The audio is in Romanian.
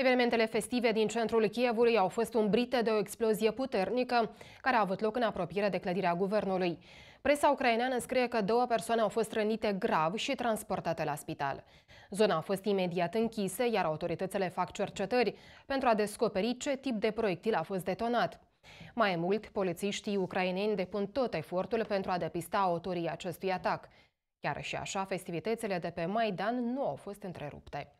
Evenimentele festive din centrul Kievului au fost umbrite de o explozie puternică care a avut loc în apropiere de clădirea guvernului. Presa ucraineană scrie că două persoane au fost rănite grav și transportate la spital. Zona a fost imediat închisă, iar autoritățile fac cercetări pentru a descoperi ce tip de proiectil a fost detonat. Mai mult, polițiștii ucraineni depun tot efortul pentru a depista autorii acestui atac. Chiar și așa, festivitățile de pe Maidan nu au fost întrerupte.